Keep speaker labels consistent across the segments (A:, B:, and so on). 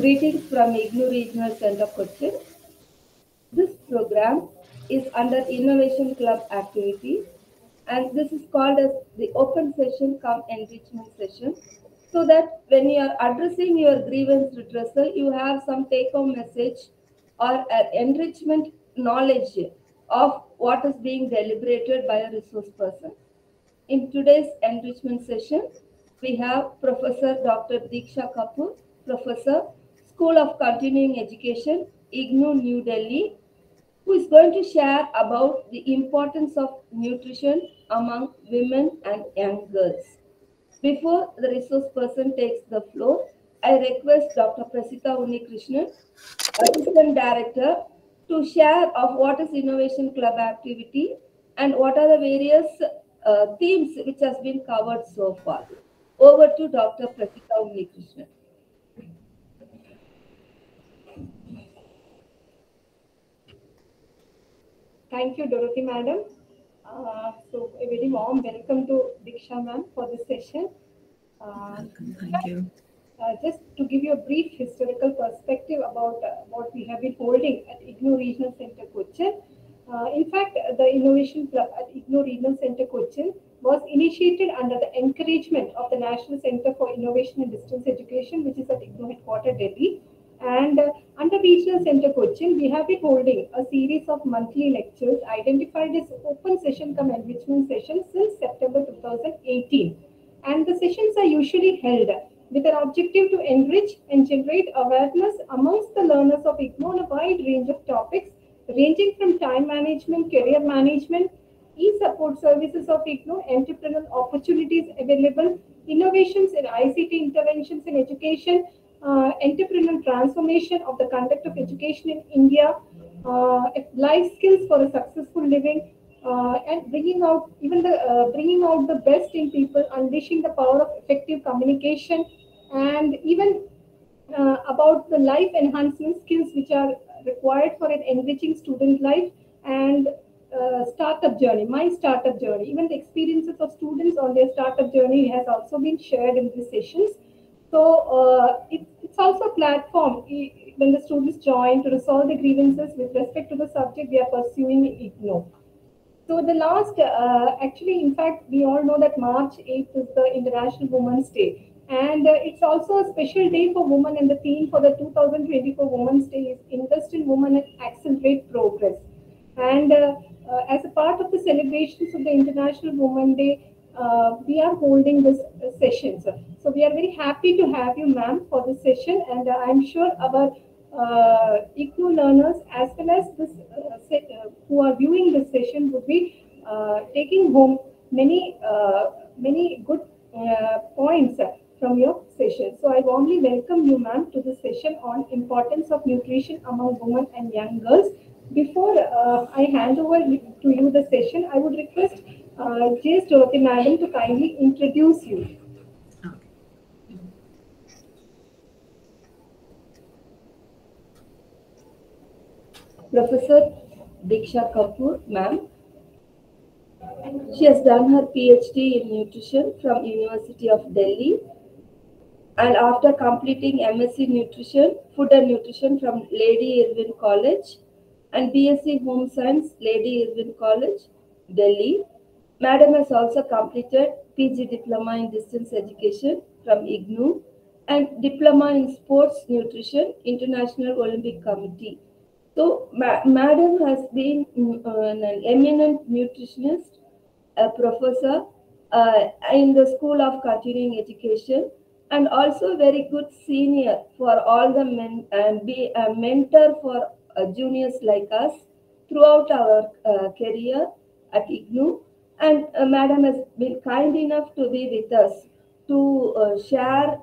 A: Greetings from IGNOU Regional Center Cochin. This program is under Innovation Club activity and this is called as the open session cum enrichment session so that when you are addressing your grievance redressal, you have some take home message or an enrichment knowledge of what is being deliberated by a resource person. In today's enrichment session, we have Professor Dr. Diksha Kapoor, Professor, School of Continuing Education, IGNOU New Delhi, who is going to share about the importance of nutrition among women and young girls. Before the resource person takes the floor, I request Dr. Prasita Unnikrishnan, Assistant Director, to share of what is Innovation Club activity and what are the various uh, themes which has been covered so far. Over to Dr. Prasita Unnikrishnan.
B: Thank you, Dorothy Madam. Uh, so a very warm welcome to Diksha ma'am for this session. Uh,
C: Thank you.
B: uh, just to give you a brief historical perspective about uh, what we have been holding at IGNOU Regional Center Cochin. Uh, in fact, the Innovation Club at IGNOU Regional Center Cochin was initiated under the encouragement of the National Center for Innovation and Distance Education, which is at IGNOU headquarters Delhi. And uh, under Regional Center Cochin, we have been holding a series of monthly lectures identified as open session cum enrichment sessions since September 2018. And the sessions are usually held with an objective to enrich and generate awareness amongst the learners of IGNOU on a wide range of topics, ranging from time management, career management, e-support services of IGNOU, entrepreneurial opportunities available, innovations in ICT interventions in education, uh, entrepreneurial transformation of the conduct of education in India, uh, life skills for a successful living, uh, and bringing out even the uh, bringing out the best in people, unleashing the power of effective communication, and even uh, about the life enhancement skills which are required for an enriching student life and uh, startup journey, my startup journey. Even the experiences of students on their startup journey has also been shared in these sessions. So uh, it, it's also a platform when the students join to resolve the grievances with respect to the subject they are pursuing in IGNOU. So the last, uh, actually, in fact, we all know that March 8th is the International Women's Day. And uh, it's also a special day for women and the theme for the 2024 Women's Day is Invest in Women and Accelerate Progress. And uh, uh, as a part of the celebrations of the International Women's Day, uh, we are holding this session. So, so we are very happy to have you, ma'am, for this session. And uh, I'm sure our uh, learners as well as this uh, se- uh, who are viewing this session would be uh, taking home many uh, many good uh, points from your session. So I warmly welcome you, ma'am, to the session on importance of nutrition among women and young girls. Before I hand over to you the session, I would request uh, J. Madam to kindly introduce you.
A: Professor Diksha Kapoor, ma'am. She has done her PhD in nutrition from University of Delhi and after completing MSc Nutrition, Food and Nutrition from Lady Irwin College and BSc Home Science, Lady Irwin College, Delhi. Madam has also completed PG Diploma in Distance Education from IGNOU and Diploma in Sports Nutrition, International Olympic Committee. So, ma- Madam has been uh, an eminent nutritionist, a professor uh, in the School of Continuing Education, and also very good senior for all the men and be a mentor for uh, juniors like us throughout our uh, career at IGNOU. And uh, Madam has been kind enough to be with us to uh, share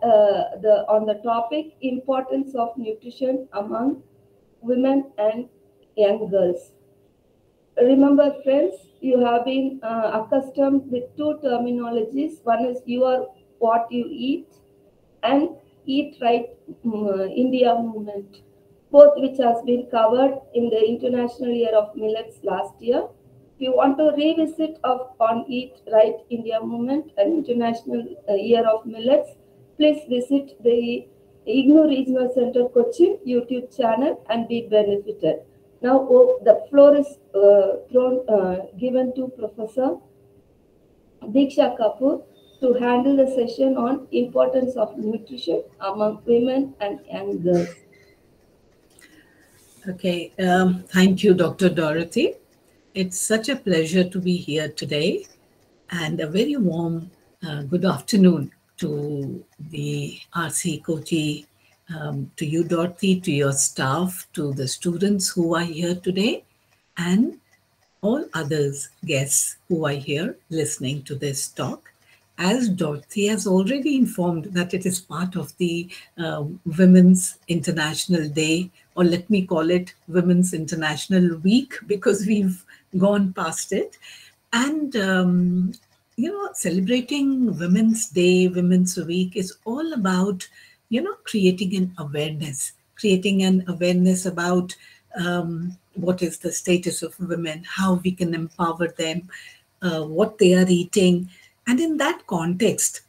A: the on the topic importance of nutrition among women and young girls. Remember, friends, you have been uh, accustomed with two terminologies. One is you are what you eat, and Eat Right uh, India movement, both which has been covered in the International Year of Millets last year. If you want to revisit of on Eat Right India movement and International uh, Year of Millets, please visit the IGNOU Regional Center Cochin YouTube channel and be benefited. Now oh, the floor is uh, thrown, uh, given to Professor Diksha Kapoor to handle the session on importance of nutrition among women and young girls.
C: Okay, um, thank you, Dr. Dorothy. It's such a pleasure to be here today and a very warm uh, good afternoon to the RC Kochi, um, to you, Dorothy, to your staff, to the students who are here today, and all others guests who are here listening to this talk as Dorothy has already informed that it is part of the uh, Women's International Day, or let me call it Women's International Week, because we've gone past it. And, um, you know, celebrating Women's Day, Women's Week is all about, you know, creating an awareness, creating an awareness about um, what is the status of women, how we can empower them, uh, what they are eating and in that context,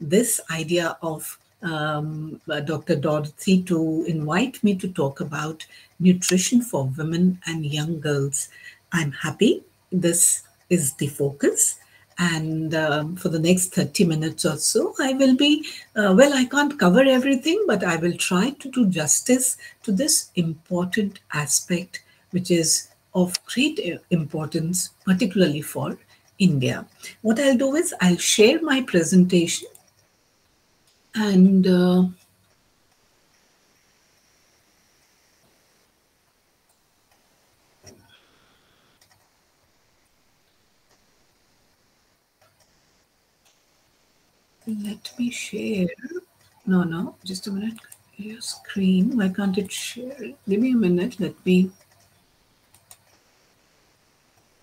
C: this idea of um, uh, Dr. Dorothy to invite me to talk about nutrition for women and young girls, I'm happy this is the focus. And um, for the next 30 minutes or so, I will be, uh, well, I can't cover everything, but I will try to do justice to this important aspect, which is of great uh, importance, particularly for India. What I'll do is I'll share my presentation and uh, let me share. No, no, just a minute. Your screen, why can't it share? Give me a minute. Let me.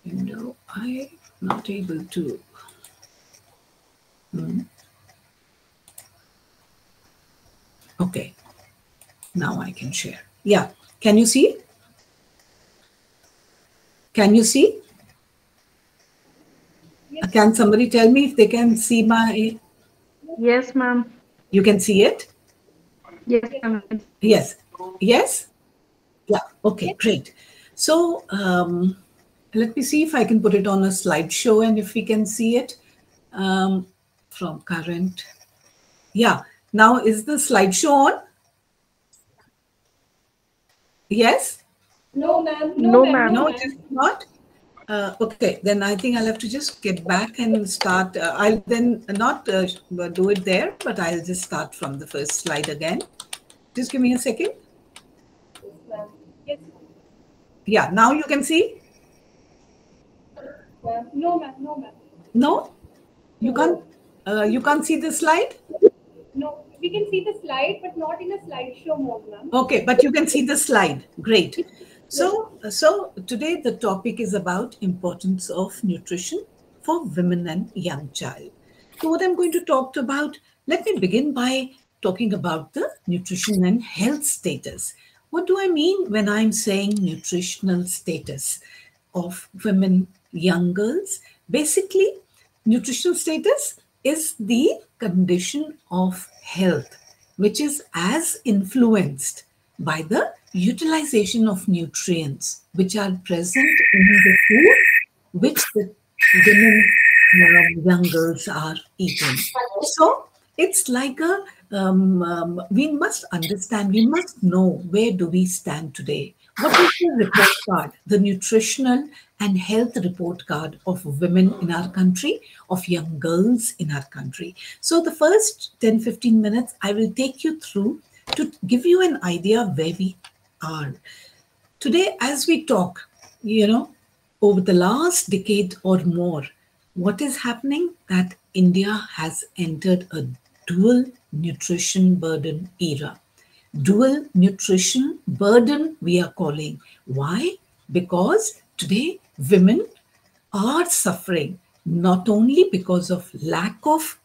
C: Window, I'm not able to. Hmm. Okay, now I can share. Yeah, can you see? Can you see? Yes. Can somebody tell me if they can see my?
D: Yes, ma'am.
C: You can see it?
D: Yes, ma'am.
C: Yes. Yes? Yeah, okay, great. So, um, let me see if I can put it on a slideshow and if we can see it um, from current. Yeah, now is the slideshow on? Yes?
B: No, ma'am.
D: No, ma'am.
C: No, it is not? Uh, okay, then I think I'll have to just get back and start. Uh, I'll then not uh, do it there, but I'll just start from the first slide again. Just give me a second.
B: Yes.
C: Yeah, now you can see?
B: No, ma'am. No, ma'am.
C: No, you can't. Uh, you can't see the slide.
B: No, we can see the slide, but not in a slideshow mode, ma'am.
C: Okay, but you can see the slide. Great. So, so today the topic is about importance of nutrition for women and young child. So, what I'm going to talk about. Let me begin by talking about the nutrition and health status. What do I mean when I'm saying nutritional status of women young girls. Basically, nutritional status is the condition of health, which is as influenced by the utilization of nutrients which are present in the food which the women, young girls are eating. So it's like a um, um, we must understand, we must know where do we stand today. What is the report card, the nutritional and health report card of women in our country, of young girls in our country? So, the first 10 15 minutes, I will take you through to give you an idea of where we are. Today, as we talk, you know, over the last decade or more, what is happening that India has entered a dual nutrition burden era dual nutrition burden we are calling. Why? Because today women are suffering not only because of lack of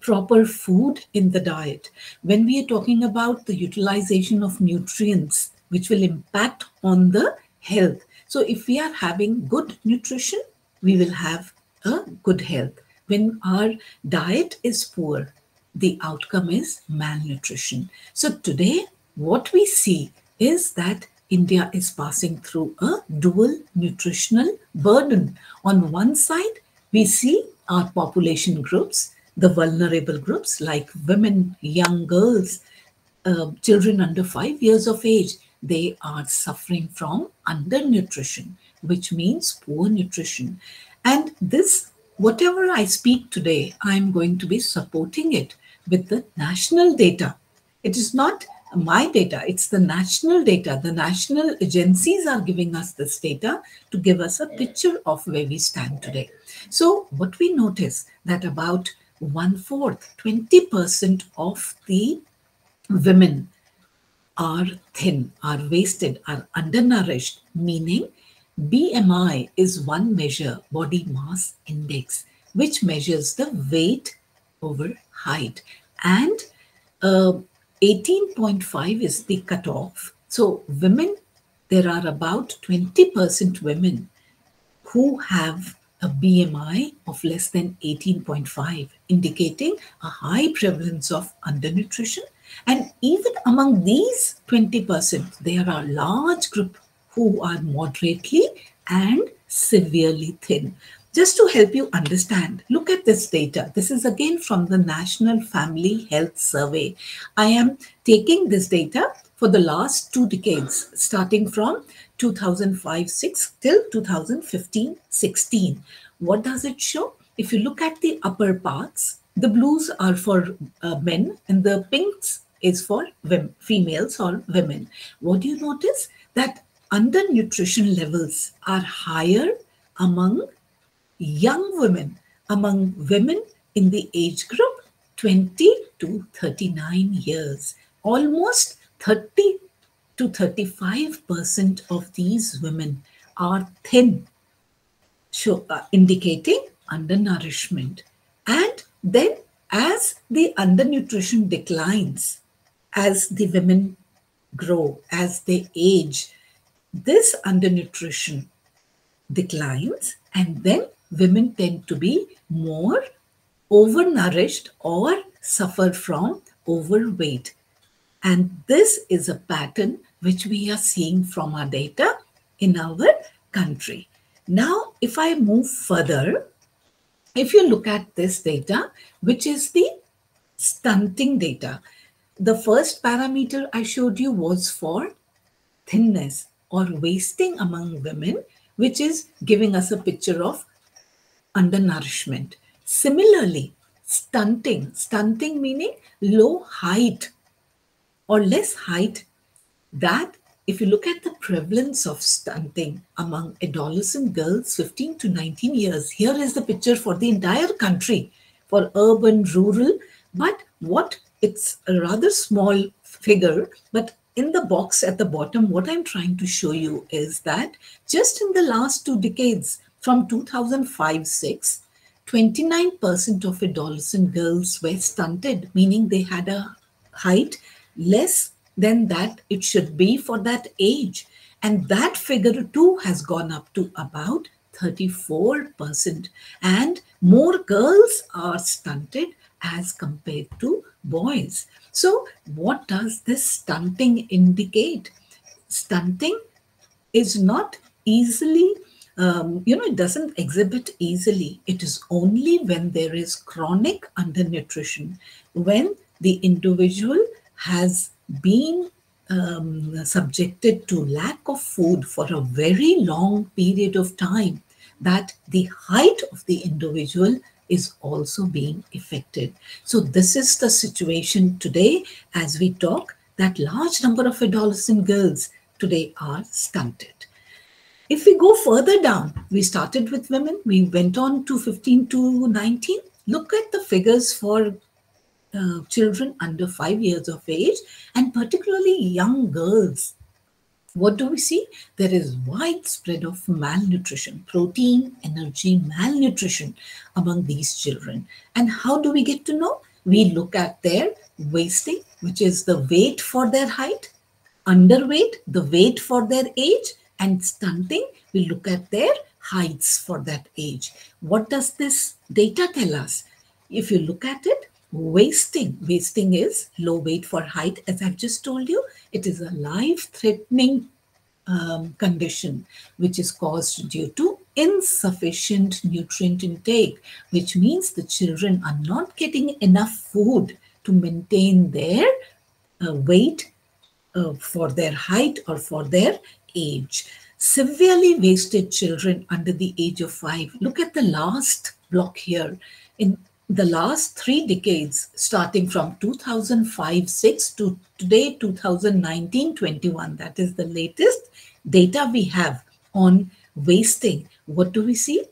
C: proper food in the diet. When we are talking about the utilization of nutrients, which will impact on the health. So if we are having good nutrition, we will have a good health. When our diet is poor, the outcome is malnutrition. So today, what we see is that India is passing through a dual nutritional burden. On one side, we see our population groups, the vulnerable groups like women, young girls, uh, children under five years of age, they are suffering from undernutrition, which means poor nutrition. And this, whatever I speak today, I'm going to be supporting it with the national data. It is not my data, it's the national data. The national agencies are giving us this data to give us a picture of where we stand today. So, what we notice that about one fourth, 20% of the women are thin, are wasted, are undernourished, meaning BMI is one measure, body mass index, which measures the weight over height. And uh, 18.5 is the cutoff. So, women, there are about 20% women who have a BMI of less than 18.5, indicating a high prevalence of undernutrition. And even among these 20%, there are a large group who are moderately and severely thin. Just to help you understand, look at this data. This is again from the National Family Health Survey. I am taking this data for the last two decades, starting from 2005-6 till 2015-16. What does it show? If you look at the upper parts, the blues are for uh, men and the pinks is for women, females or women. What do you notice? That undernutrition levels are higher among young women, among women in the age group 20 to 39 years. Almost 30 to 35% of these women are thin, show, uh, indicating undernourishment. And then, as the undernutrition declines, as the women grow, as they age, this undernutrition declines, and then women tend to be more overnourished or suffer from overweight. And this is a pattern which we are seeing from our data in our country. Now, if I move further, if you look at this data, which is the stunting data, the first parameter I showed you was for thinness or wasting among women, which is giving us a picture of undernourishment. Similarly, stunting, stunting meaning low height or less height, that if you look at the prevalence of stunting among adolescent girls 15 to 19 years, here is the picture for the entire country for urban, rural, but what it's a rather small figure, but in the box at the bottom, what I'm trying to show you is that just in the last two decades, from 2005-6, 29% of adolescent girls were stunted, meaning they had a height less than that it should be for that age. And that figure too has gone up to about 34%. And more girls are stunted as compared to boys. So, what does this stunting indicate? Stunting is not easily um, you know, it doesn't exhibit easily. It is only when there is chronic undernutrition, when the individual has been um, subjected to lack of food for a very long period of time, that the height of the individual is also being affected. So this is the situation today as we talk that large number of adolescent girls today are stunted. If we go further down, we started with women, we went on to 15 to 19. Look at the figures for uh, children under five years of age and particularly young girls. What do we see? There is widespread of malnutrition, protein, energy, malnutrition among these children. And how do we get to know? We look at their wasting, which is the weight for their height, underweight, the weight for their age, and stunting, we look at their heights for that age. What does this data tell us? If you look at it, wasting. Wasting is low weight for height, as I've just told you. It is a life threatening um, condition which is caused due to insufficient nutrient intake, which means the children are not getting enough food to maintain their uh, weight uh, for their height or for their age. Severely wasted children under the age of five. Look at the last block here. In the last three decades, starting from 2005 6 to today, 2019 21, that is the latest data we have on wasting. What do we see?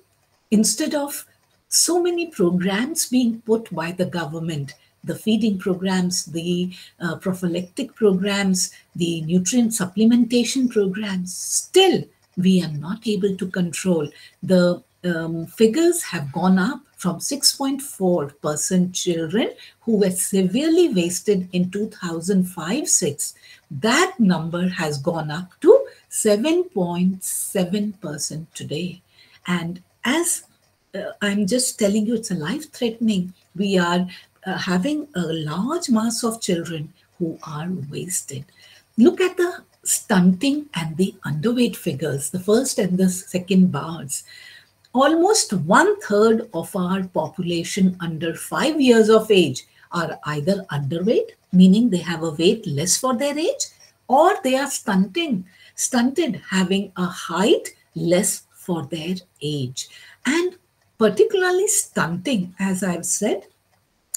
C: Instead of so many programs being put by the government, the feeding programs, the uh, prophylactic programs, the nutrient supplementation programs, still we are not able to control. The um, figures have gone up from 6.4% children who were severely wasted in 2005 6. That number has gone up to 7.7% today. And as uh, I'm just telling you, it's a life threatening. We are uh, having a large mass of children who are wasted. Look at the stunting and the underweight figures, the first and the second bars. Almost one third of our population under five years of age are either underweight, meaning they have a weight less for their age, or they are stunting, stunted, having a height less for their age. And particularly stunting, as I've said,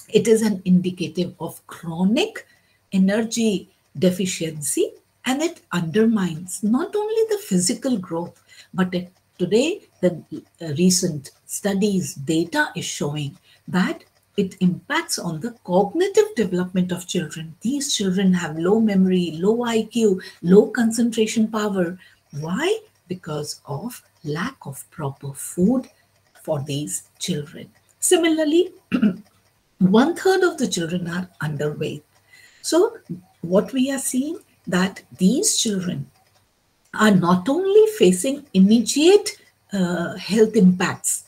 C: it is an indicative of chronic energy deficiency and it undermines not only the physical growth, but it, today the uh, recent studies data is showing that it impacts on the cognitive development of children. These children have low memory, low IQ, low concentration power. Why? Because of lack of proper food for these children. Similarly, one third of the children are underweight. So what we are seeing that these children are not only facing immediate uh, health impacts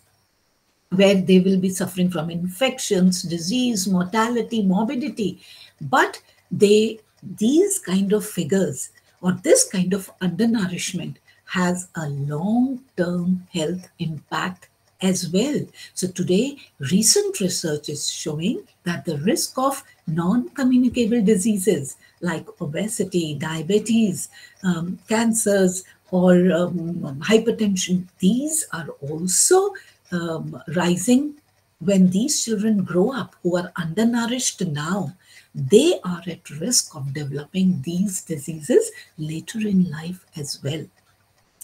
C: where they will be suffering from infections, disease, mortality, morbidity, but they these kind of figures or this kind of undernourishment has a long-term health impact as well. So today, recent research is showing that the risk of non-communicable diseases like obesity, diabetes, um, cancers, or um, hypertension, these are also um, rising when these children grow up who are undernourished now. They are at risk of developing these diseases later in life as well.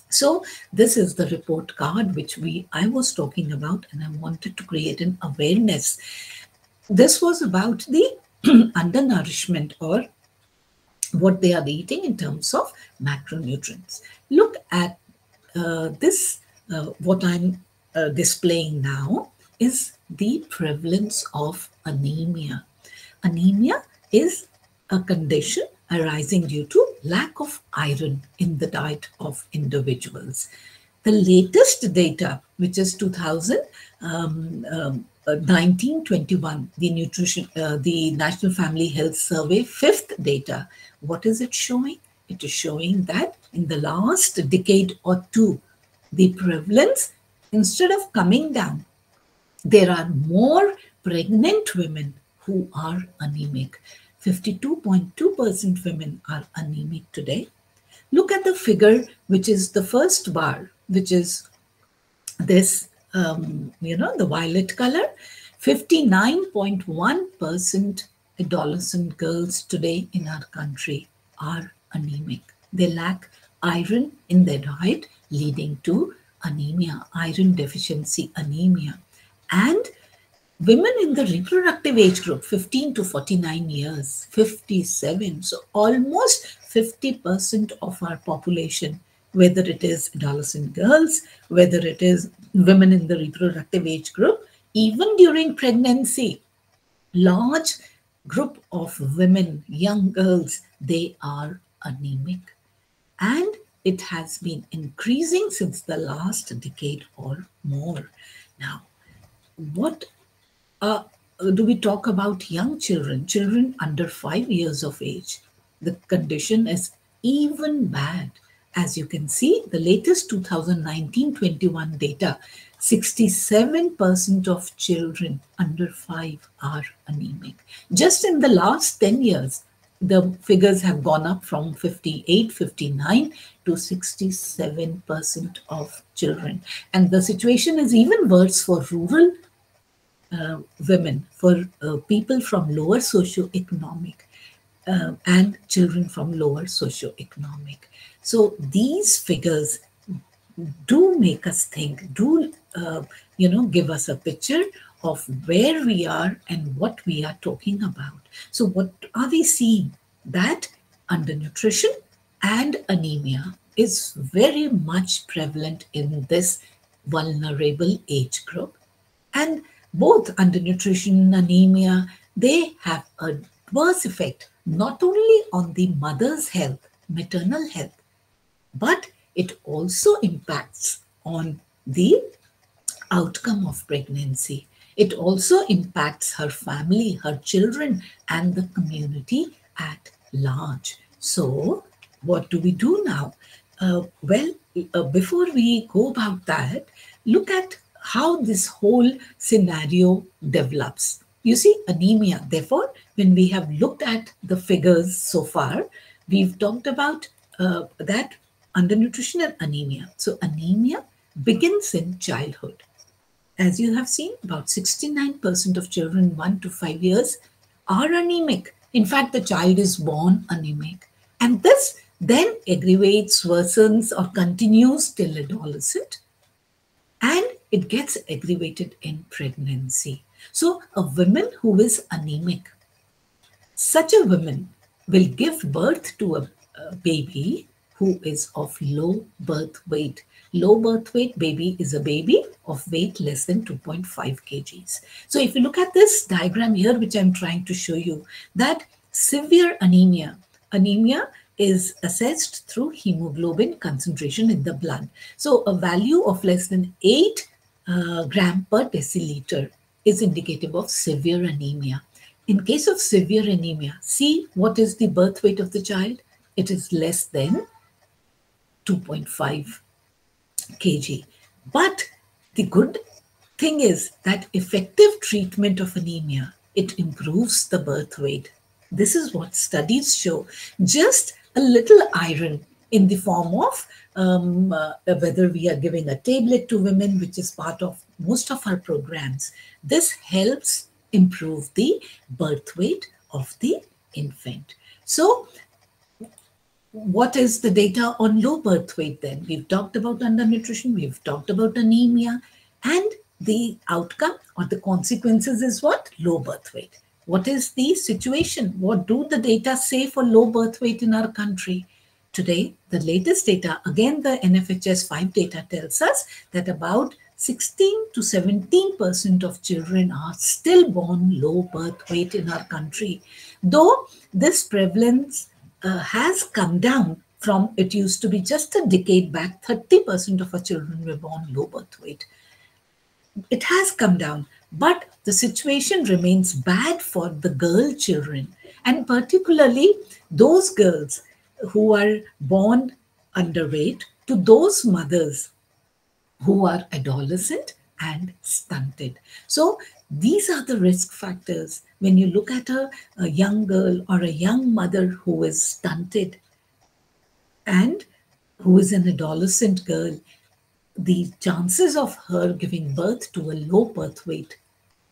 C: So this is the report card which we I was talking about and I wanted to create an awareness. This was about the undernourishment or what they are eating in terms of macronutrients. Look at uh, this, uh, what I'm uh, displaying now is the prevalence of anemia. Anemia is a condition arising due to lack of iron in the diet of individuals. The latest data, which is 2000, um, um, 1921, uh, the nutrition, uh, the National Family Health Survey, fifth data. What is it showing? It is showing that in the last decade or two, the prevalence, instead of coming down, there are more pregnant women who are anemic. 52.2% women are anemic today. Look at the figure, which is the first bar, which is this, um, you know, the violet color. 59.1% adolescent girls today in our country are anemic. They lack iron in their diet, leading to anemia, iron deficiency anemia. And Women in the reproductive age group, 15 to 49 years, 57. So almost 50% of our population, whether it is adolescent girls, whether it is women in the reproductive age group, even during pregnancy, large group of women, young girls, they are anemic. And it has been increasing since the last decade or more. Now, what uh, do we talk about young children, children under five years of age, the condition is even bad. As you can see, the latest 2019-21 data, 67% of children under five are anemic. Just in the last 10 years, the figures have gone up from 58, 59 to 67% of children. And the situation is even worse for rural uh, women, for uh, people from lower socioeconomic uh, and children from lower socioeconomic. So these figures do make us think, do, uh, you know, give us a picture of where we are and what we are talking about. So what are we seeing? That undernutrition and anemia is very much prevalent in this vulnerable age group. And both undernutrition, and anemia, they have adverse effect not only on the mother's health, maternal health, but it also impacts on the outcome of pregnancy. It also impacts her family, her children, and the community at large. So, what do we do now? Uh, well, uh, before we go about that, look at how this whole scenario develops. You see, anemia. Therefore, when we have looked at the figures so far, we've talked about uh, that undernutrition and anemia. So, anemia begins in childhood. As you have seen, about 69% of children 1 to 5 years are anemic. In fact, the child is born anemic. And this then aggravates, worsens, or continues till adolescent. And it gets aggravated in pregnancy. So, a woman who is anemic, such a woman will give birth to a, a baby who is of low birth weight. Low birth weight baby is a baby of weight less than 2.5 kgs. So if you look at this diagram here, which I'm trying to show you, that severe anemia, anemia is assessed through hemoglobin concentration in the blood. So a value of less than 8 uh, gram per deciliter is indicative of severe anemia. In case of severe anemia, see what is the birth weight of the child? It is less than 2.5 kg. But the good thing is that effective treatment of anemia, it improves the birth weight. This is what studies show. Just a little iron in the form of um, uh, whether we are giving a tablet to women, which is part of most of our programs. This helps improve the birth weight of the infant. So what is the data on low birth weight then? We've talked about undernutrition, we've talked about anemia, and the outcome or the consequences is what? Low birth weight. What is the situation? What do the data say for low birth weight in our country? Today, the latest data, again, the NFHS 5 data tells us that about 16 to 17% of children are still born low birth weight in our country. Though this prevalence uh, has come down from it used to be just a decade back, 30% of our children were born low birth weight. It has come down, but the situation remains bad for the girl children, and particularly those girls who are born underweight to those mothers who are adolescent and stunted. So these are the risk factors when you look at a, a young girl or a young mother who is stunted and who is an adolescent girl, the chances of her giving birth to a low birth weight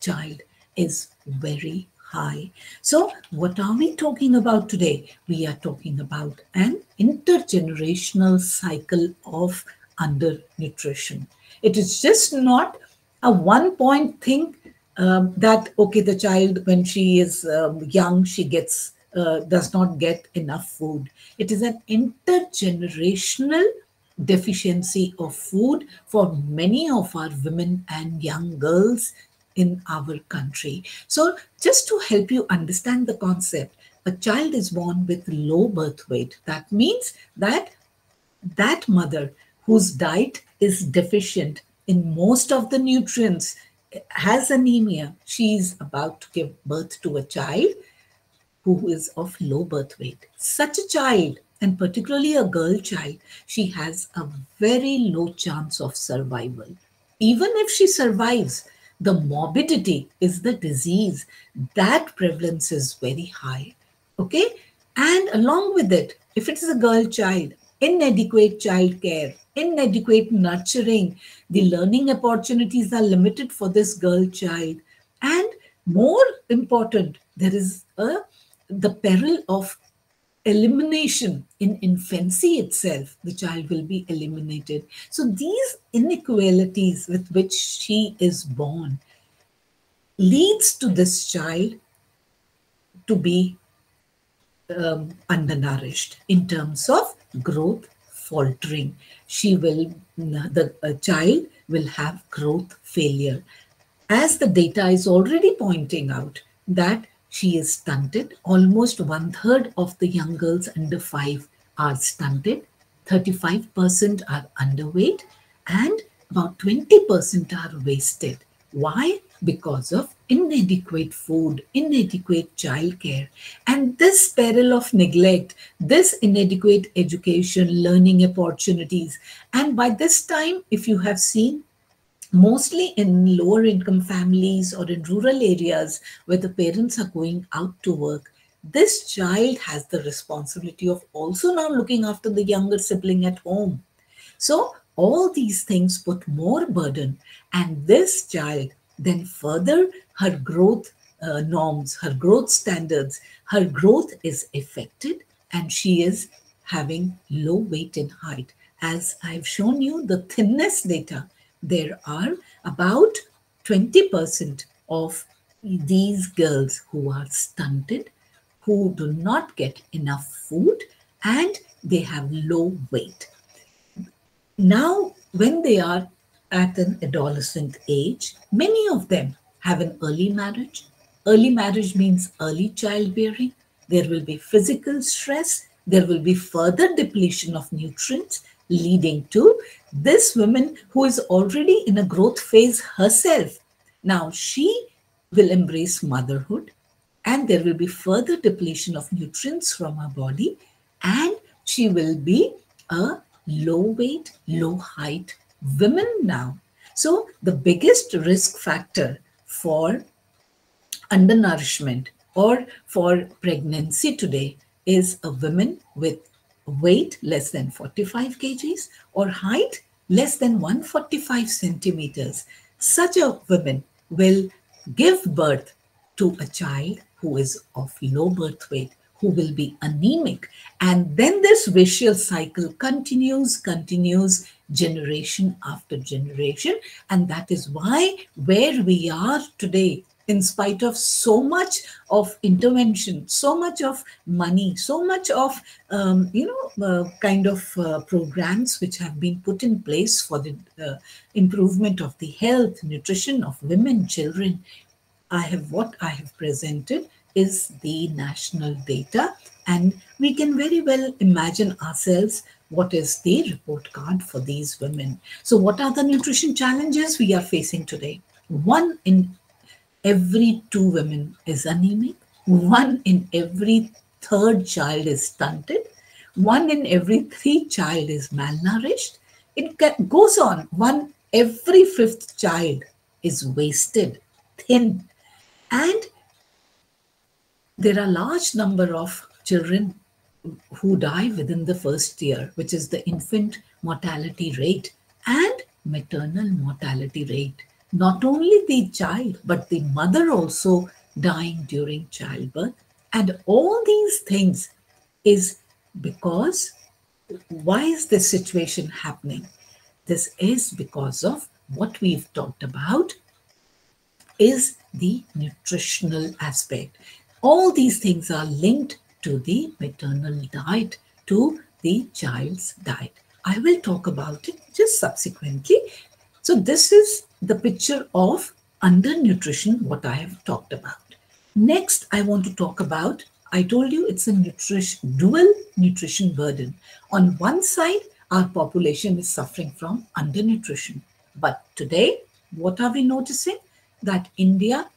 C: child is very high. So, what are we talking about today? We are talking about an intergenerational cycle of undernutrition. It is just not a one point thing um, that okay the child when she is um, young she gets uh, does not get enough food. It is an intergenerational deficiency of food for many of our women and young girls in our country. So just to help you understand the concept a child is born with low birth weight. That means that that mother whose diet is deficient in most of the nutrients has anemia, she's about to give birth to a child who is of low birth weight. Such a child, and particularly a girl child, she has a very low chance of survival. Even if she survives, the morbidity is the disease. That prevalence is very high. Okay? And along with it, if it is a girl child, inadequate child care, inadequate nurturing, the learning opportunities are limited for this girl child. And more important, there is a the peril of elimination in infancy itself. The child will be eliminated. So these inequalities with which she is born leads to this child to be um, undernourished in terms of growth faltering she will the child will have growth failure as the data is already pointing out that she is stunted. Almost one third of the young girls under five are stunted. 35% are underweight and about 20% are wasted. Why? Because of inadequate food, inadequate childcare. And this peril of neglect, this inadequate education, learning opportunities. And by this time, if you have seen, mostly in lower income families or in rural areas where the parents are going out to work this child has the responsibility of also now looking after the younger sibling at home so all these things put more burden and this child then further her growth uh, norms her growth standards her growth is affected and she is having low weight and height as i've shown you the thinness data there are about 20% of these girls who are stunted, who do not get enough food, and they have low weight. Now, when they are at an adolescent age, many of them have an early marriage. Early marriage means early childbearing. There will be physical stress. There will be further depletion of nutrients leading to this woman who is already in a growth phase herself. Now she will embrace motherhood and there will be further depletion of nutrients from her body and she will be a low weight, low height woman now. So the biggest risk factor for undernourishment or for pregnancy today is a woman with weight less than 45 kgs or height less than 145 centimeters, such a woman will give birth to a child who is of low birth weight, who will be anemic. And then this vicious cycle continues, continues generation after generation. And that is why where we are today in spite of so much of intervention, so much of money, so much of, um, you know, uh, kind of uh, programs which have been put in place for the uh, improvement of the health, nutrition of women, children. I have what I have presented is the national data and we can very well imagine ourselves what is the report card for these women. So what are the nutrition challenges we are facing today? One in every two women is anemic, one in every third child is stunted, one in every three child is malnourished. It goes on, one every fifth child is wasted, thin, and there are large number of children who die within the first year, which is the infant mortality rate and maternal mortality rate not only the child, but the mother also dying during childbirth. And all these things is because why is this situation happening? This is because of what we've talked about is the nutritional aspect. All these things are linked to the maternal diet, to the child's diet. I will talk about it just subsequently. So this is the picture of undernutrition, what I have talked about. Next, I want to talk about, I told you it's a nutrition, dual nutrition burden. On one side, our population is suffering from undernutrition. But today, what are we noticing? that India,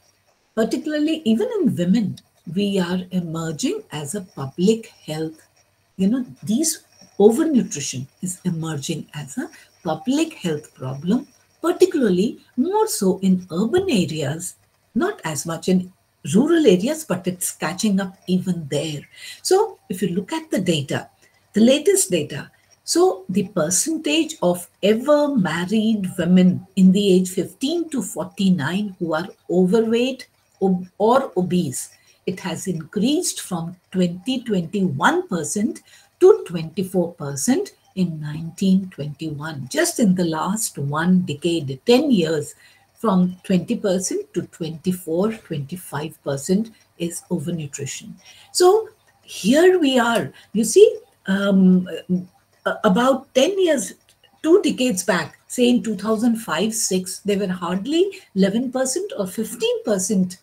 C: particularly even in women, we are emerging as a public health. You know, these overnutrition is emerging as a public health problem, particularly more so in urban areas, not as much in rural areas, but it's catching up even there. So if you look at the data, the latest data, so the percentage of ever married women in the age 15 to 49 who are overweight or obese, it has increased from 20 21% to 24% in 1921, just in the last one decade, 10 years, from 20% to 24, 25% is overnutrition. So here we are. You see, um, about 10 years, two decades back, say in 2005 6, there were hardly 11% or 15%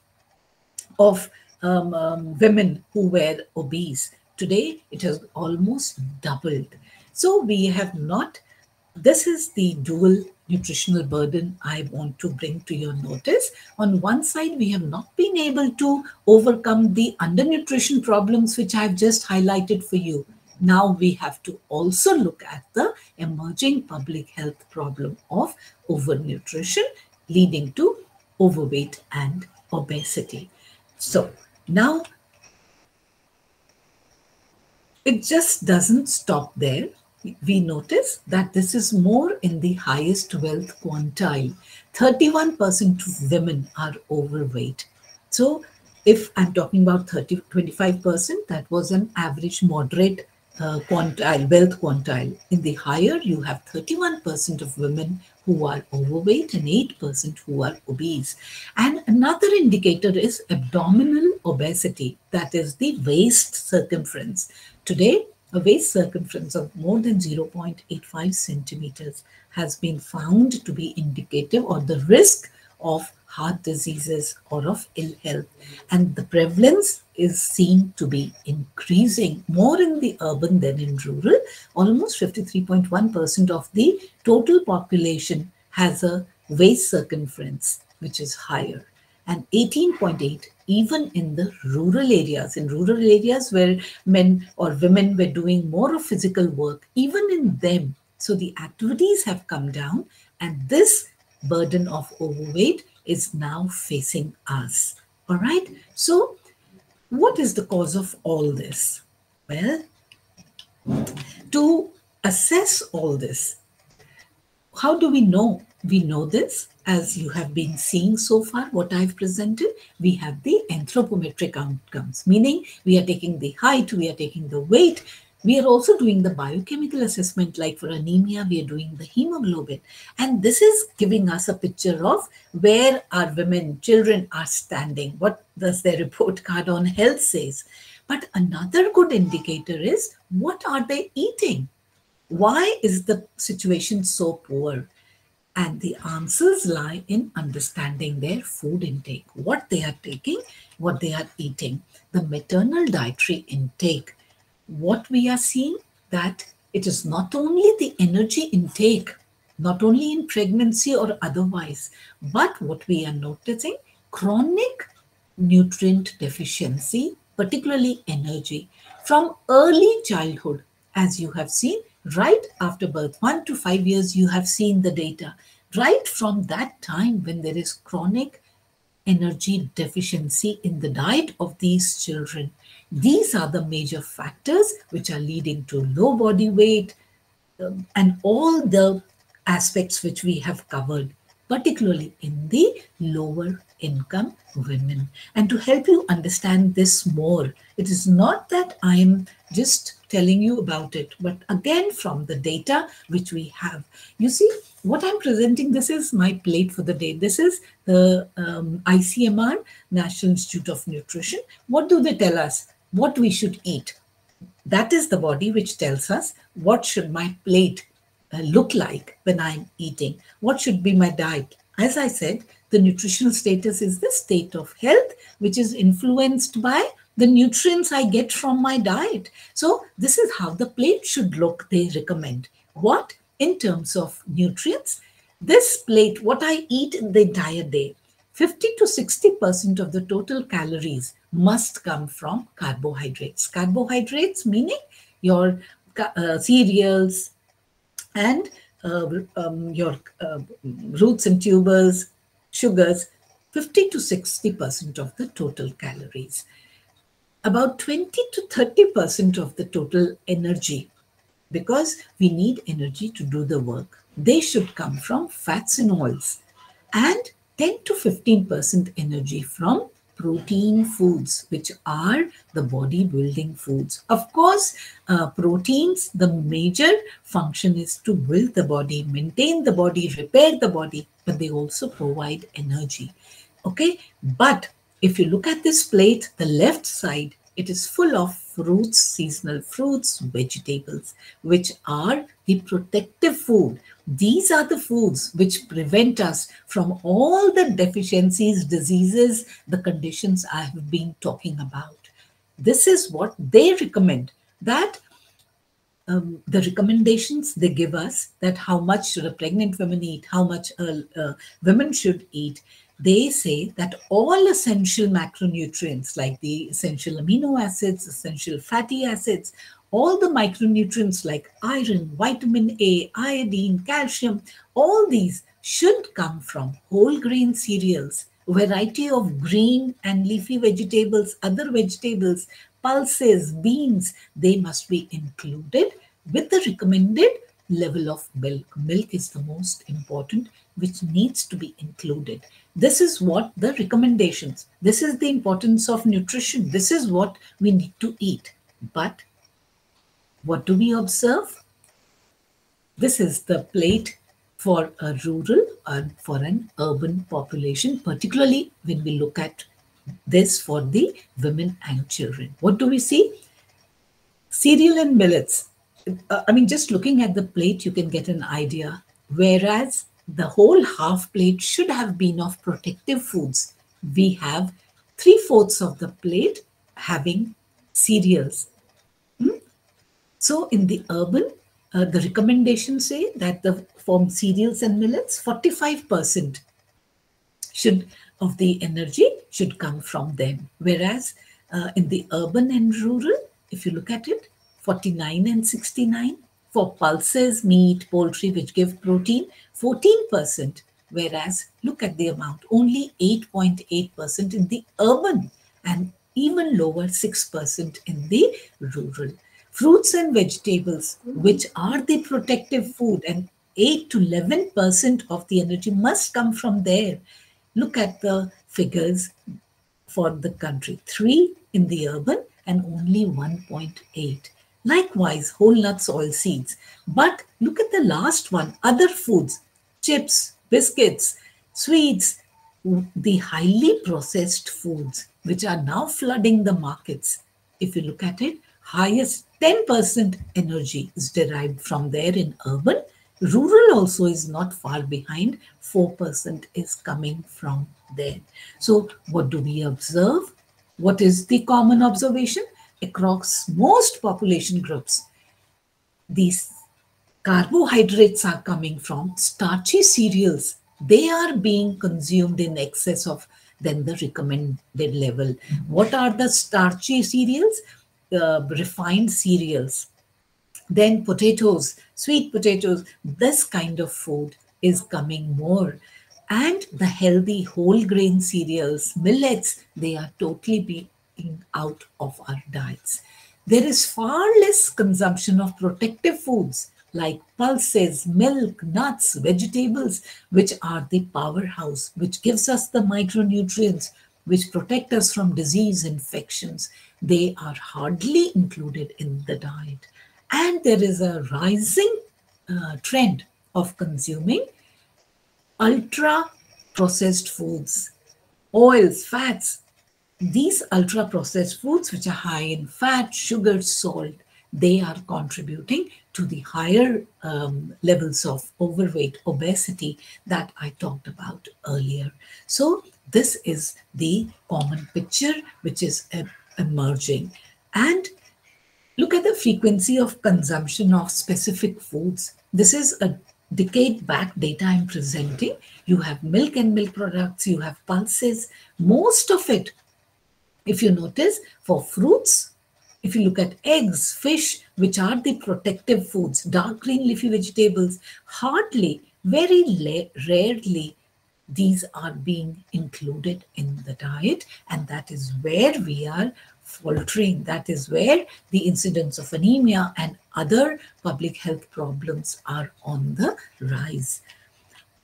C: of um, um, women who were obese. Today, it has almost doubled. So we have not, this is the dual nutritional burden I want to bring to your notice. On one side, we have not been able to overcome the undernutrition problems which I've just highlighted for you. Now we have to also look at the emerging public health problem of overnutrition leading to overweight and obesity. So now it just doesn't stop there. We notice that this is more in the highest wealth quantile. 31% of women are overweight. So if I'm talking about 30, 25%, that was an average moderate uh, quantile, wealth quantile. In the higher, you have 31% of women who are overweight and 8% who are obese. And another indicator is abdominal obesity, that is the waist circumference. Today, a waist circumference of more than 0.85 centimeters has been found to be indicative or the risk of heart diseases or of ill health. And the prevalence is seen to be increasing more in the urban than in rural. Almost 53.1% of the total population has a waist circumference which is higher and 18.8 even in the rural areas in rural areas where men or women were doing more of physical work even in them so the activities have come down and this burden of overweight is now facing us all right so what is the cause of all this? Well, to assess all this, how do we know? We know this as you have been seeing so far, what I've presented, we have the anthropometric outcomes, meaning we are taking the height, we are taking the weight, we are also doing the biochemical assessment, like for anemia, we are doing the hemoglobin. And this is giving us a picture of where our women, children are standing. What does their report card on health says? But another good indicator is what are they eating? Why is the situation so poor? And the answers lie in understanding their food intake, what they are taking, what they are eating. The maternal dietary intake what we are seeing that it is not only the energy intake, not only in pregnancy or otherwise, but what we are noticing chronic nutrient deficiency, particularly energy, from early childhood, as you have seen, right after birth, one to five years, you have seen the data. Right from that time, when there is chronic energy deficiency in the diet of these children, these are the major factors which are leading to low body weight um, and all the aspects which we have covered, particularly in the lower income women. And to help you understand this more, it is not that I am just telling you about it, but again from the data which we have. You see, what I'm presenting, this is my plate for the day. This is the um, ICMR, National Institute of Nutrition. What do they tell us? What we should eat. That is the body which tells us what should my plate uh, look like when I'm eating. What should be my diet? As I said, the nutritional status is the state of health, which is influenced by the nutrients I get from my diet. So this is how the plate should look, they recommend. What? In terms of nutrients, this plate, what I eat in the entire day, 50 to 60% of the total calories must come from carbohydrates. Carbohydrates meaning your uh, cereals and uh, um, your uh, roots and tubers, sugars, 50 to 60% of the total calories. About 20 to 30% of the total energy, because we need energy to do the work. They should come from fats and oils. And 10 to 15% energy from protein foods, which are the body building foods. Of course, uh, proteins, the major function is to build the body, maintain the body, repair the body, but they also provide energy. Okay, but if you look at this plate, the left side, it is full of fruits, seasonal fruits, vegetables, which are the protective food. These are the foods which prevent us from all the deficiencies, diseases, the conditions I have been talking about. This is what they recommend that um, the recommendations they give us that how much should a pregnant woman eat, how much women should eat, they say that all essential macronutrients like the essential amino acids, essential fatty acids, all the micronutrients like iron, vitamin A, iodine, calcium, all these should come from whole grain cereals, variety of green and leafy vegetables, other vegetables, pulses, beans, they must be included with the recommended level of milk. Milk is the most important, which needs to be included. This is what the recommendations. This is the importance of nutrition. This is what we need to eat. But what do we observe? This is the plate for a rural and for an urban population, particularly when we look at this for the women and children. What do we see? Cereal and millets. Uh, I mean, just looking at the plate, you can get an idea. Whereas the whole half plate should have been of protective foods. We have three fourths of the plate having cereals. So in the urban, uh, the recommendations say that the from cereals and millets, 45% should of the energy should come from them. Whereas uh, in the urban and rural, if you look at it, 49 and 69 for pulses, meat, poultry, which give protein, 14%, whereas look at the amount, only 8.8% in the urban and even lower 6% in the rural. Fruits and vegetables, mm-hmm. which are the protective food, and 8 to 11% of the energy must come from there. Look at the figures for the country 3 in the urban and only 1.8. Likewise, whole nuts, oil seeds. But look at the last one other foods, chips, biscuits, sweets, the highly processed foods, which are now flooding the markets. If you look at it, highest 10% energy is derived from there in urban. Rural also is not far behind, 4% is coming from there. So, what do we observe? What is the common observation? Across most population groups, these carbohydrates are coming from starchy cereals. They are being consumed in excess of than the recommended level. What are the starchy cereals? Uh, refined cereals. Then potatoes, sweet potatoes, this kind of food is coming more. And the healthy whole grain cereals, millets, they are totally being out of our diets. There is far less consumption of protective foods like pulses, milk, nuts, vegetables, which are the powerhouse, which gives us the micronutrients, which protect us from disease infections. They are hardly included in the diet. And there is a rising uh, trend of consuming ultra processed foods, oils, fats. These ultra processed foods, which are high in fat, sugar, salt, they are contributing to the higher um, levels of overweight, obesity that I talked about earlier. So, this is the common picture which is uh, emerging. And look at the frequency of consumption of specific foods. This is a decade back data I'm presenting, you have milk and milk products, you have pulses, most of it, if you notice, for fruits, if you look at eggs, fish, which are the protective foods, dark green leafy vegetables, hardly, very rarely, these are being included in the diet. And that is where we are faltering. That is where the incidence of anemia and other public health problems are on the rise.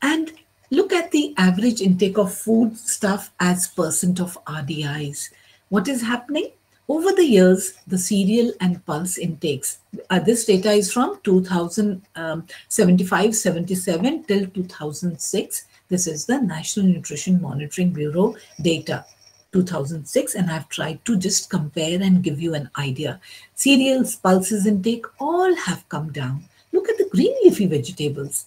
C: And look at the average intake of food stuff as percent of RDIs. What is happening? Over the years, the cereal and pulse intakes, uh, this data is from 2075-77 um, till 2006. This is the National Nutrition Monitoring Bureau data. 2006 and I've tried to just compare and give you an idea. Cereals, pulses intake all have come down. Look at the green leafy vegetables.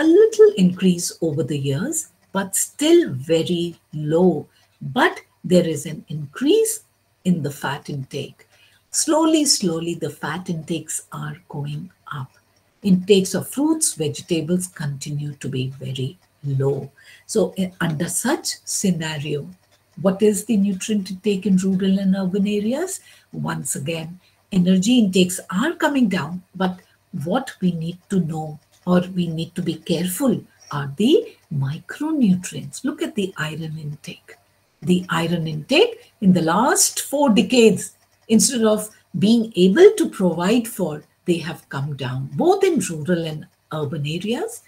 C: A little increase over the years, but still very low. But there is an increase in the fat intake. Slowly, slowly, the fat intakes are going up. Intakes of fruits, vegetables continue to be very low. So eh, under such scenario, what is the nutrient intake in rural and urban areas? Once again, energy intakes are coming down, but what we need to know or we need to be careful are the micronutrients. Look at the iron intake. The iron intake in the last four decades, instead of being able to provide for, they have come down, both in rural and urban areas.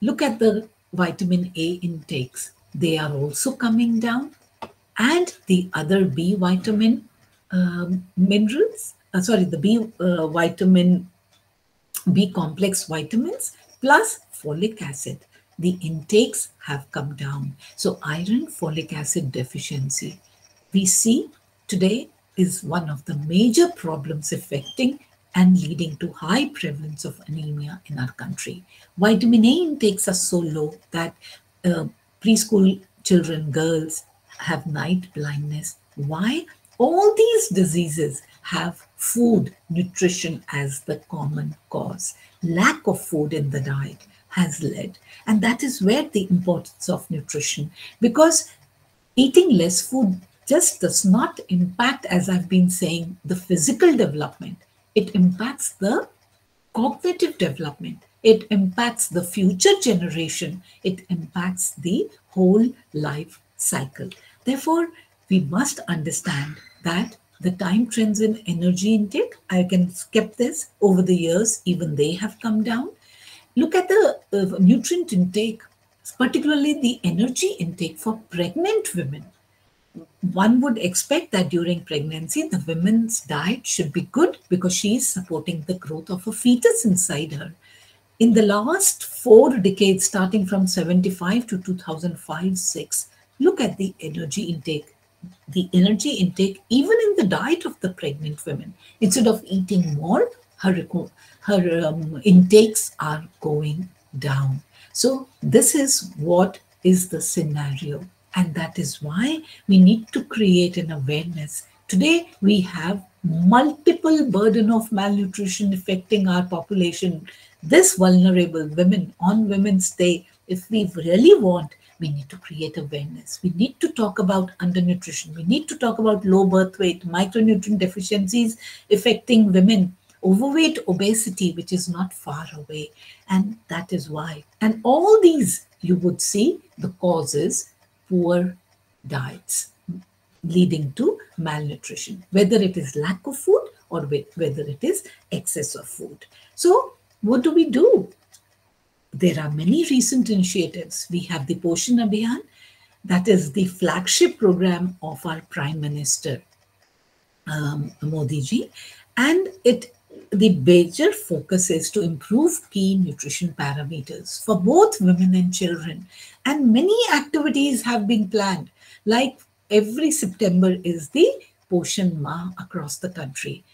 C: Look at the vitamin A intakes. They are also coming down and the other B vitamin um, minerals, uh, sorry, the B uh, vitamin, B complex vitamins plus folic acid. The intakes have come down. So iron folic acid deficiency, we see today is one of the major problems affecting and leading to high prevalence of anemia in our country. Vitamin A intakes are so low that uh, preschool children, girls, have night blindness. Why? All these diseases have food, nutrition as the common cause. Lack of food in the diet has led. And that is where the importance of nutrition, because eating less food just does not impact, as I've been saying, the physical development. It impacts the cognitive development. It impacts the future generation. It impacts the whole life cycle. Therefore, we must understand that the time trends in energy intake, I can skip this over the years, even they have come down. Look at the uh, nutrient intake, particularly the energy intake for pregnant women. One would expect that during pregnancy, the women's diet should be good because she is supporting the growth of a fetus inside her. In the last four decades, starting from 75 to 2005 6, look at the energy intake the energy intake even in the diet of the pregnant women. Instead of eating more her her um, intakes are going down. So this is what is the scenario and that is why we need to create an awareness today we have multiple burden of malnutrition affecting our population this vulnerable women on women's day if we really want we need to create awareness. We need to talk about undernutrition. We need to talk about low birth weight, micronutrient deficiencies affecting women, overweight, obesity, which is not far away. And that is why. And all these, you would see the causes poor diets leading to malnutrition, whether it is lack of food or whether it is excess of food. So, what do we do? there are many recent initiatives. We have the Poshan Abhiyan, that is the flagship program of our Prime Minister um, Modi ji, and it the major focus is to improve key nutrition parameters for both women and children. And many activities have been planned, like every September is the Poshan Maah across the country.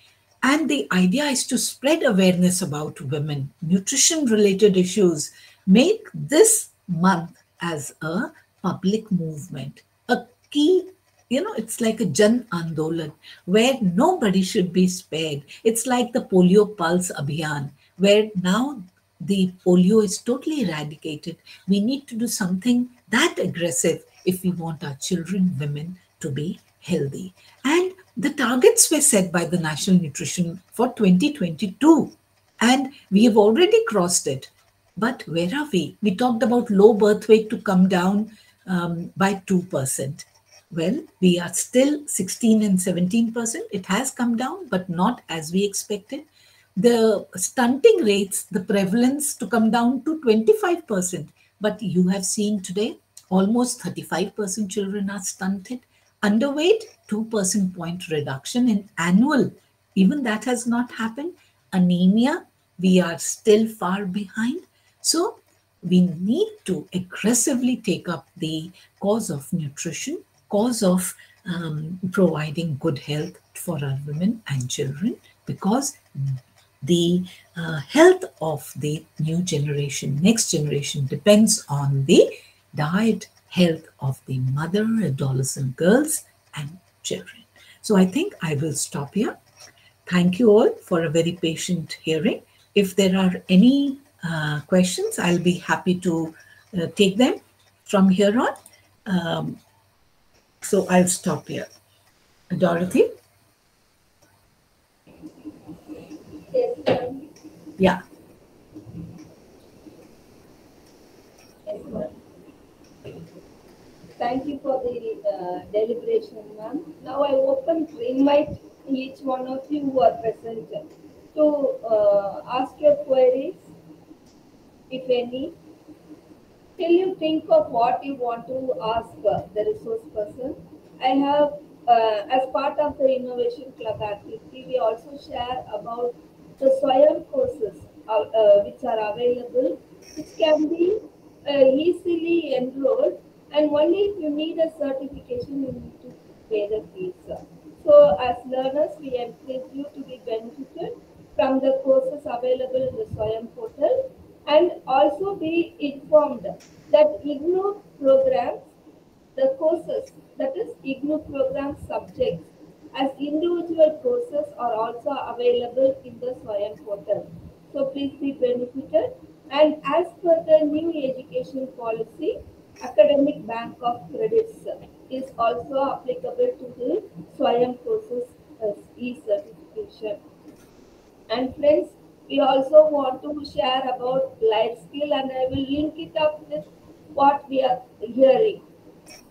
C: And the idea is to spread awareness about women, nutrition related issues, make this month as a public movement, a key you know, it's like a Jan Andolan where nobody should be spared. It's like the Polio Pulse Abhiyan, where now the polio is totally eradicated, we need to do something that aggressive if we want our children, women to be healthy. And the targets were set by the National Nutrition for 2022, and we have already crossed it. But where are we? We talked about low birth weight to come down um, by 2%. Well, we are still 16 and 17%. It has come down, but not as we expected. The stunting rates, the prevalence to come down to 25%. But you have seen today, almost 35% children are stunted. Underweight, 2 percent point reduction in annual. Even that has not happened. Anemia, we are still far behind. So we need to aggressively take up the cause of nutrition cause of um, providing good health for our women and children because the uh, health of the new generation, next generation, depends on the diet health of the mother, adolescent girls, and children. So I think I will stop here. Thank you all for a very patient hearing. If there are any uh, questions, I'll be happy to uh, take them from here on. Um, so I'll stop here. Dorothy?
A: Yes, ma'am.
C: Yeah.
A: Thank you for the uh, deliberation, ma'am. Now I open to invite each one of you who are present to uh, ask your queries, if any, till you think of what you want to ask the resource person. I have, uh, as part of the Innovation Club activity, we also share about the SWAYAM courses uh, uh, which are available, which can be uh, easily enrolled and only if you need a certification, you need to pay the fees. So as learners, we encourage you to be benefited from the courses available in the SWAYAM portal and also be informed that IGNOU programs, the courses, that is IGNOU program subjects, as individual courses are also available in the SWAYAM portal. So please be benefited. And as per the new education policy, academic bank of credits is also applicable to the SWAYAM courses as e-certification. And friends, we also want to share about life skill and I will link it up with what we are hearing.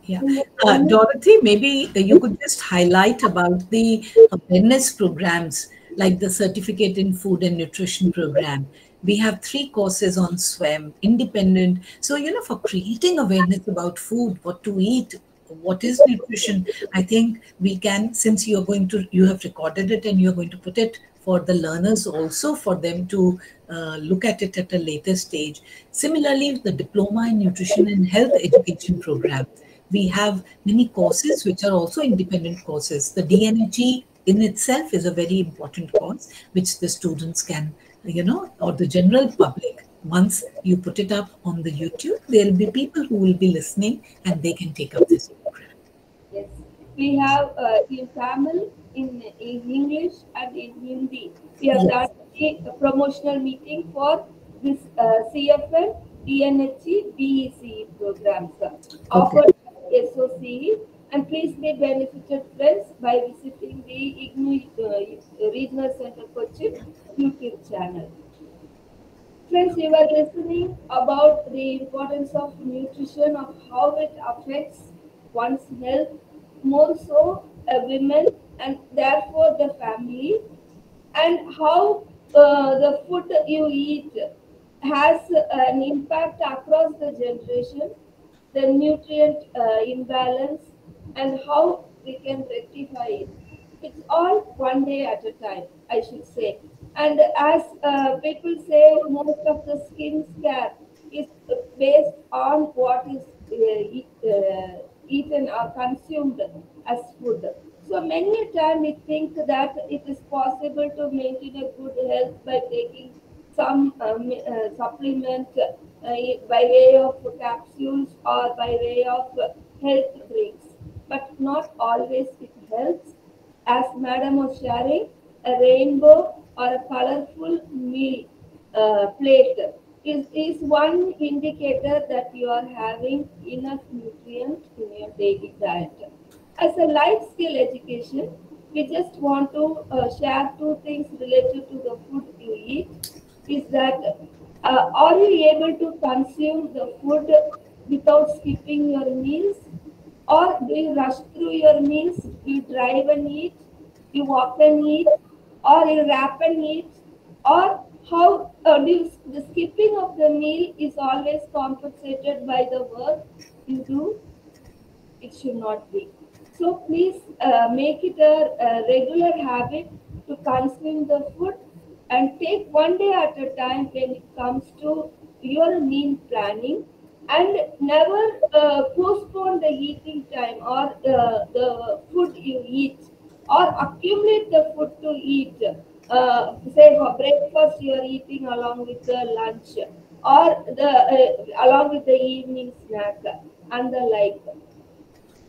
C: Yeah. Uh, Dorothy, maybe you could just highlight about the awareness programs like the Certificate in Food and Nutrition program. We have three courses on SWAYAM, independent. So, you know, for creating awareness about food, what to eat, what is nutrition, I think we can, since you're going to, you have recorded it and you're going to put it for the learners also for them to uh, look at it at a later stage. Similarly, the Diploma in Nutrition and Health Education program. We have many courses which are also independent courses. The DNHE in itself is a very important course which the students can, you know, or the general public. Once you put it up on the YouTube, there will be people who will be listening and they can take up this program.
A: Yes, we have uh, in Tamil, in, in English, and in Hindi. We have
C: Yes.
A: done a promotional meeting for this uh, CFN, DNHE, BECE programs uh, offered by SOCE. And please be benefited, friends, by visiting the IGNOU uh, Regional Center Cochin YouTube channel. Friends, you are listening about the importance of nutrition, of how it affects one's health, more so a women and therefore the family, and how uh, the food you eat has an impact across the generation, the nutrient uh, imbalance, and how we can rectify it. It's all one day at a time, I should say. And as uh, people say, most of the skin care is based on what is uh, eat, uh, eaten or consumed as food. So many a time we think that it is possible to maintain a good health by taking some um, uh, supplement uh, by way of capsules or by way of health drinks. But not always it helps. As Madam was sharing, a rainbow or a colorful meal uh, plate is, is one indicator that you are having enough nutrients in your daily diet. As a life skill education, we just want to uh, share two things related to the food you eat. Is that uh, are you able to consume the food without skipping your meals? Or do you rush through your meals? You drive and eat, you walk and eat, or you wrap and eat, or how uh, do you, the skipping of the meal is always compensated by the work you do? It should not be. So please uh, make it a, a regular habit to consume the food and take one day at a time when it comes to your meal planning and never uh, postpone the eating time or uh, the food you eat or accumulate the food to eat. Uh, say for breakfast you are eating along with the lunch or the uh, along with the evening snack and the like.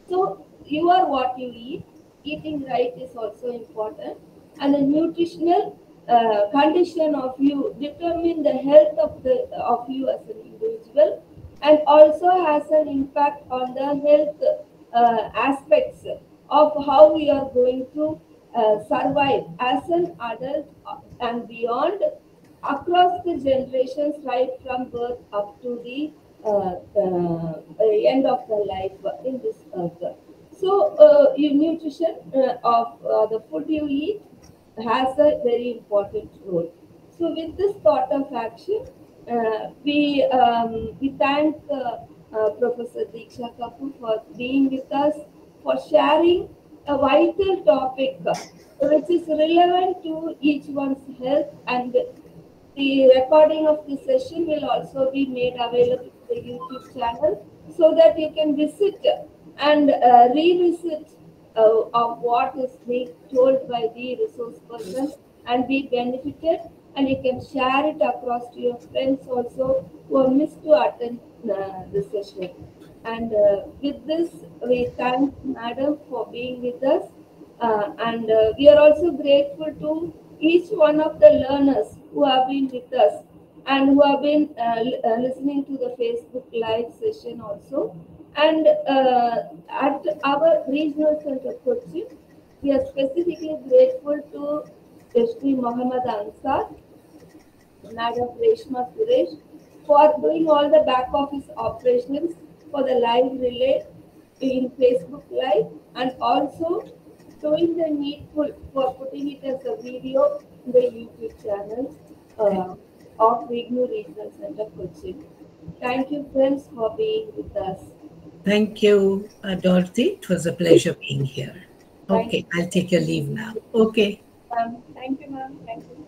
A: So you are what you eat. Eating right is also important, and the nutritional uh, condition of you determine the health of the of you as an individual and also has an impact on the health uh, aspects of how we are going to uh, survive as an adult and beyond across the generations right from birth up to the uh, uh, end of the life in this earth. So, uh, your nutrition uh, of uh, the food you eat has a very important role. So, with this thought of action, uh, we um, we thank uh, uh, Professor Diksha Kapoor for being with us, for sharing a vital topic which is relevant to each one's health and the recording of this session will also be made available to the YouTube channel so that you can visit and uh, revisit uh, of what is being told by the resource person and be benefited and you can share it across to your friends also who missed to attend uh, the session. And uh, with this, we thank Madam for being with us. Uh, and uh, we are also grateful to each one of the learners who have been with us and who have been uh, uh, listening to the Facebook Live session also. And at our regional center Kochi, we are specifically grateful to Sri Muhammad Ansar Madam Reshma Suresh for doing all the back office operations for the live relay in Facebook Live and also showing the needful for putting it as a video in the YouTube channel uh, of IGNOU Regional Center Cochin. Thank you, friends, for being with us.
C: Thank you, uh, Dorothy. It was a pleasure being here. Okay, I'll take your leave now. Okay.
A: Um, thank you, ma'am. Thank you.